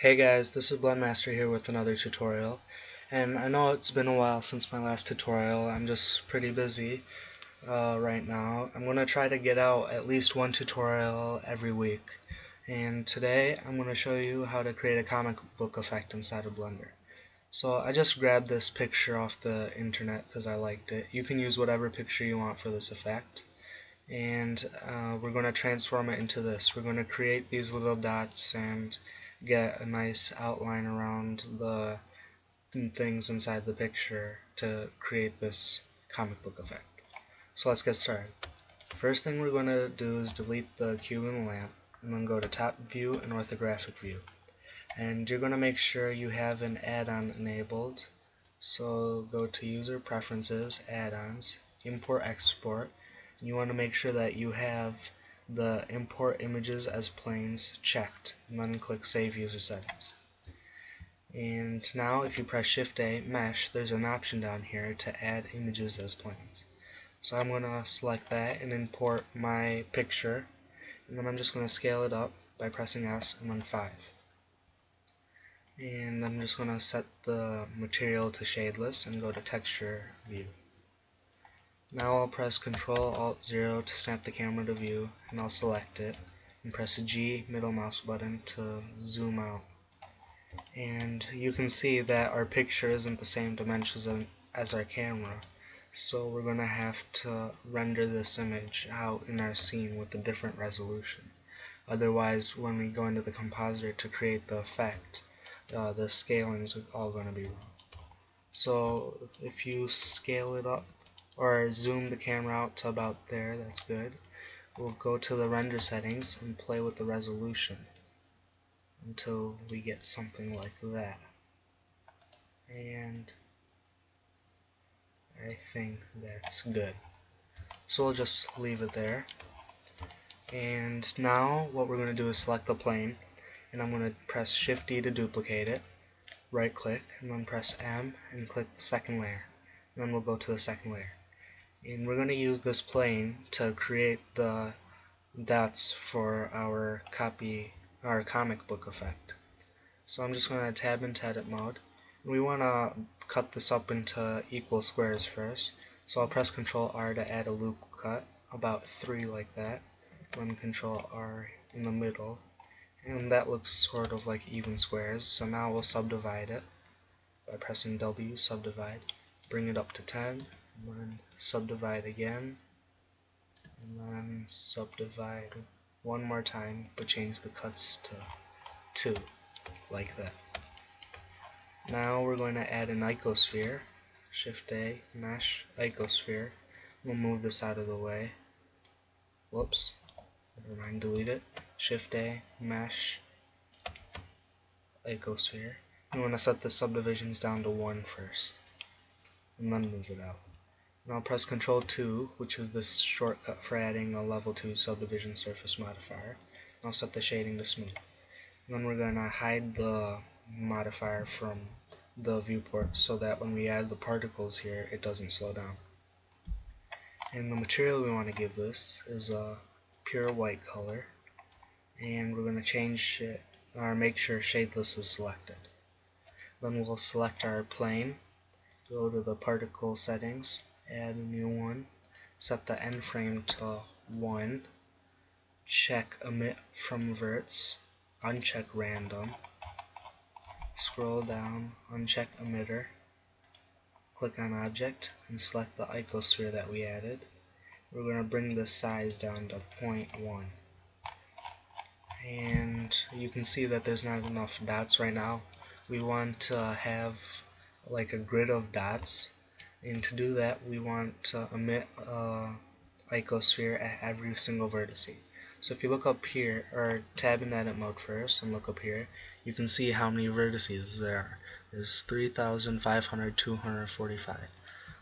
Hey guys, this is Blendmaster here with another tutorial and I know it's been a while since my last tutorial, I'm just pretty busy uh, right now. I'm going to try to get out at least one tutorial every week and today I'm going to show you how to create a comic book effect inside of Blender. So I just grabbed this picture off the internet because I liked it. You can use whatever picture you want for this effect and uh, we're going to transform it into this. We're going to create these little dots and get a nice outline around the things inside the picture to create this comic book effect. So let's get started. First thing we're going to do is delete the cube and the lamp and then go to top view and orthographic view. And you're going to make sure you have an add-on enabled. So go to user preferences, add-ons, import export, you want to make sure that you have the import images as planes checked. And then click save user settings. And now if you press shift A mesh there's an option down here to add images as planes. So I'm gonna select that and import my picture. And then I'm just gonna scale it up by pressing S and then 5 and I'm just gonna set the material to shadeless and go to texture view now I'll press Ctrl Alt 0 to snap the camera to view and I'll select it and press the G middle mouse button to zoom out. And you can see that our picture isn't the same dimensions as our camera so we're going to have to render this image out in our scene with a different resolution. Otherwise when we go into the compositor to create the effect uh, the scaling is all going to be wrong. So if you scale it up or zoom the camera out to about there, that's good. We'll go to the render settings and play with the resolution until we get something like that. And I think that's good. So we'll just leave it there. And now what we're going to do is select the plane and I'm going to press Shift D to duplicate it, right click, and then press M and click the second layer. And then we'll go to the second layer and we're going to use this plane to create the dots for our copy our comic book effect. So I'm just going to tab into edit mode. And we want to cut this up into equal squares first. So I'll press Ctrl R to add a loop cut about three like that. Then Ctrl R in the middle. And that looks sort of like even squares. So now we'll subdivide it by pressing W subdivide bring it up to 10 and then subdivide again. And then subdivide one more time but change the cuts to 2 like that. Now we're going to add an icosphere shift A mesh icosphere. We'll move this out of the way. Whoops. Never mind delete it. Shift A mesh icosphere. You want to set the subdivisions down to 1 first and then move it out now press Ctrl 2, which is the shortcut for adding a level 2 subdivision surface modifier. I'll set the shading to smooth. And then we're going to hide the modifier from the viewport so that when we add the particles here, it doesn't slow down. And the material we want to give this is a pure white color. And we're going to change it, or make sure shadeless is selected. Then we'll select our plane, go to the particle settings, add a new one, set the end frame to 1, check emit from verts, uncheck random, scroll down, uncheck emitter, click on object, and select the icosphere that we added. We're going to bring the size down to 0.1. And you can see that there's not enough dots right now. We want to have like a grid of dots and to do that we want to emit a uh, icosphere at every single vertex. So if you look up here or tab in edit mode first and look up here you can see how many vertices there are. There's 3,545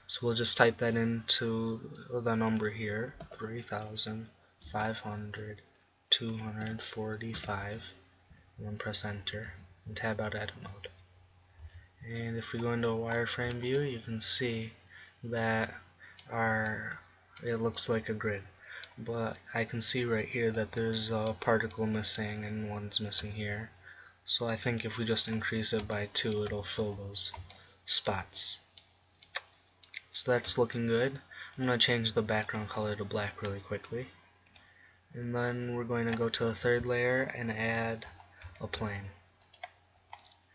so we'll just type that into the number here 3,500 and then press enter and tab out edit mode and if we go into a wireframe view you can see that our it looks like a grid but I can see right here that there's a particle missing and one's missing here So I think if we just increase it by 2 it'll fill those spots. So that's looking good. I'm going to change the background color to black really quickly. And then we're going to go to the third layer and add a plane.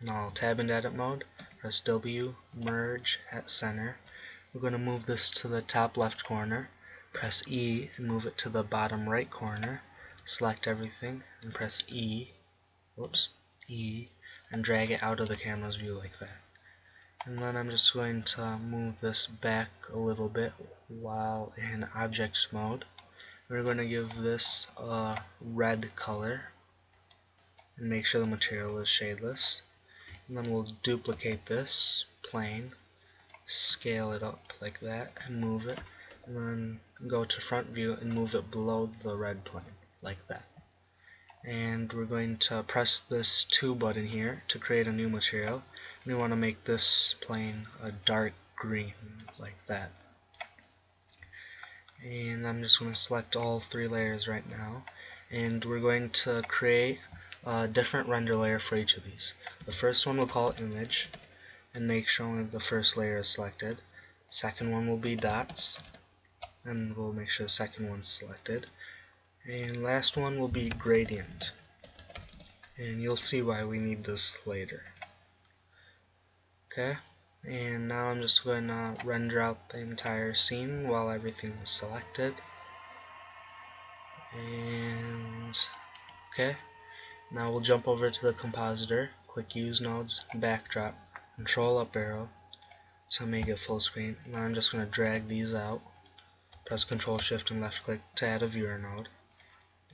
Now tab into edit mode, press W, merge at center. We're going to move this to the top left corner, press E and move it to the bottom right corner, select everything and press E, whoops, E, and drag it out of the camera's view like that. And then I'm just going to move this back a little bit while in objects mode. We're going to give this a red color and make sure the material is shadeless. And then we'll duplicate this plane, scale it up like that, and move it. And then go to front view and move it below the red plane, like that. And we're going to press this 2 button here to create a new material. We want to make this plane a dark green like that. And I'm just going to select all three layers right now. And we're going to create a different render layer for each of these the first one we'll call image and make sure only the first layer is selected second one will be dots and we'll make sure the second one's selected and last one will be gradient. And you'll see why we need this later. Okay, and now I'm just going to render out the entire scene while everything is selected. And okay, now we'll jump over to the compositor, click use nodes, backdrop, control up arrow. To make it full screen. Now I'm just going to drag these out, press control shift and left click to add a viewer node.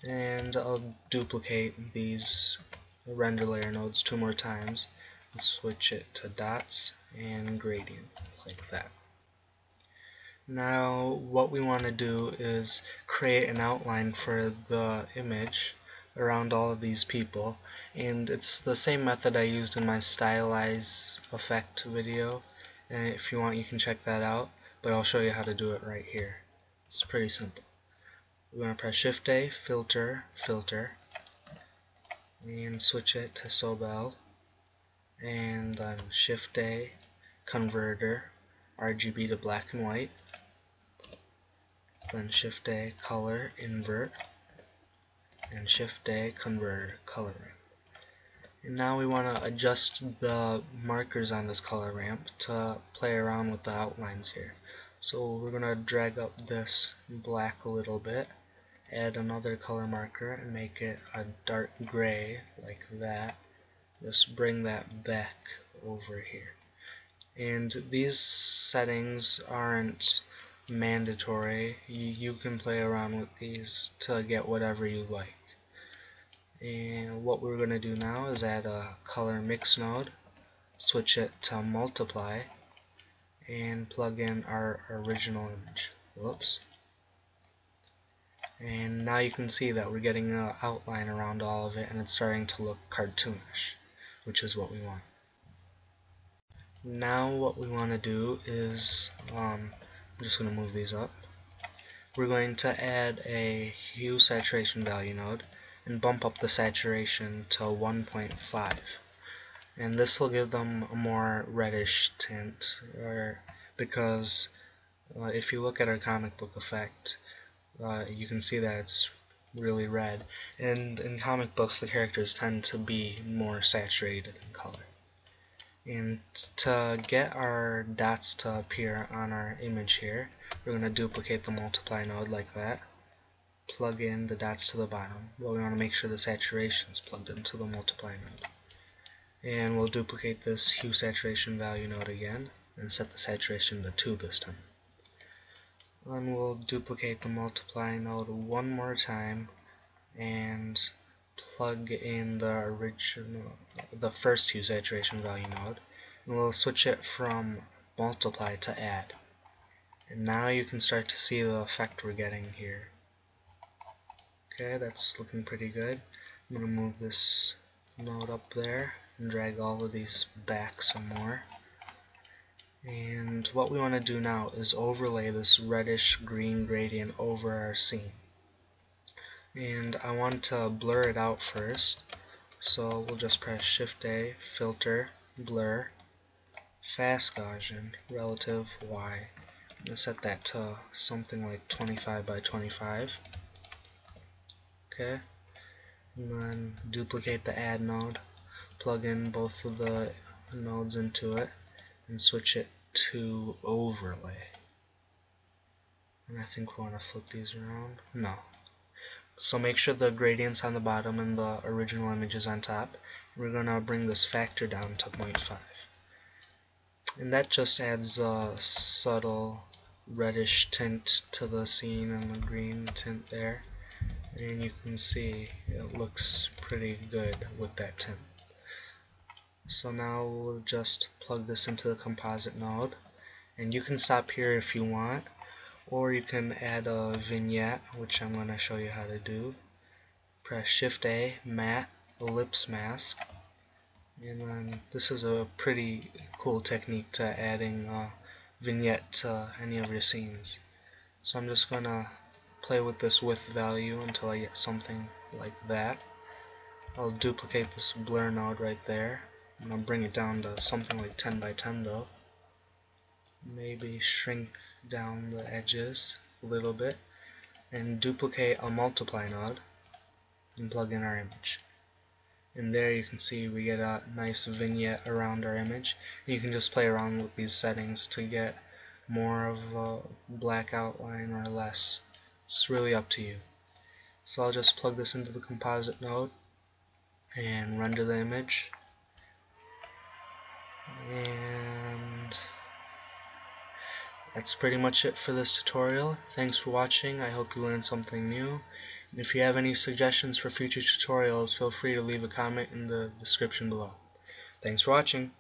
And I'll duplicate these render layer nodes two more times. And switch it to dots and gradient like that. Now what we want to do is create an outline for the image around all of these people. And it's the same method I used in my stylize effect video. And if you want you can check that out but I'll show you how to do it right here. It's pretty simple. We're going to press Shift A, Filter, Filter, and switch it to Sobel, and then Shift A, Converter, RGB to black and white, then Shift A, Color, Invert, and Shift A, Converter, Color And now we want to adjust the markers on this color ramp to play around with the outlines here. So we're going to drag up this black a little bit, add another color marker and make it a dark gray like that. Just bring that back over here. And these settings aren't mandatory. You, you can play around with these to get whatever you like. And what we're going to do now is add a color mix node, switch it to multiply, and plug in our original image. Whoops. And now you can see that we're getting an outline around all of it and it's starting to look cartoonish, which is what we want. Now what we want to do is, um, I'm just going to move these up. We're going to add a hue saturation value node and bump up the saturation to 1.5 and this will give them a more reddish tint or because uh, if you look at our comic book effect uh, you can see that it's really red. And in comic books the characters tend to be more saturated in color. And to get our dots to appear on our image here we're going to duplicate the multiply node like that plug in the dots to the bottom but we want to make sure the saturation is plugged into the multiply node and we'll duplicate this hue saturation value node again and set the saturation to 2 this time. Then we'll duplicate the multiply node one more time and plug in the original, the first hue saturation value node and we'll switch it from multiply to add. And now you can start to see the effect we're getting here. Okay, that's looking pretty good. I'm going to move this node up there and drag all of these back some more. And what we want to do now is overlay this reddish green gradient over our scene. And I want to blur it out first So we'll just press Shift A, Filter, Blur, Fast Gaussian, Relative Y. I'm going to set that to something like 25 by 25. Okay. And then duplicate the add node, plug in both of the nodes into it, and switch it to overlay. And I think we want to flip these around. No. So make sure the gradient's on the bottom and the original image is on top. We're going to bring this factor down to 0.5. And that just adds a subtle reddish tint to the scene and the green tint there. And you can see it looks pretty good with that tint. So now we'll just plug this into the composite node. And you can stop here if you want or you can add a vignette which I'm going to show you how to do press shift A matte ellipse mask and then this is a pretty cool technique to adding a vignette to any of your scenes so I'm just gonna play with this width value until I get something like that. I'll duplicate this blur node right there and I'll bring it down to something like 10 by 10 though. Maybe shrink down the edges a little bit and duplicate a multiply node and plug in our image. And there you can see we get a nice vignette around our image. You can just play around with these settings to get more of a black outline or less it's really up to you so I'll just plug this into the composite node and render the image and that's pretty much it for this tutorial. Thanks for watching. I hope you learned something new. And if you have any suggestions for future tutorials, feel free to leave a comment in the description below. Thanks for watching.